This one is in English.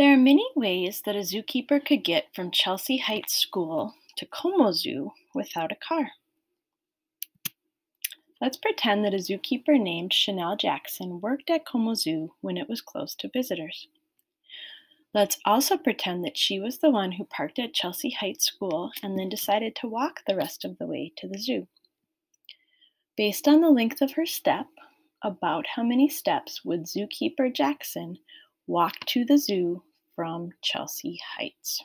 There are many ways that a zookeeper could get from Chelsea Heights School to Como Zoo without a car. Let's pretend that a zookeeper named Shanell Jackson worked at Como Zoo when it was closed to visitors. Let's also pretend that she was the one who parked at Chelsea Heights School and then decided to walk the rest of the way to the zoo. Based on the length of her step, about how many steps would zookeeper Jackson walk to the zoo from Chelsea Heights?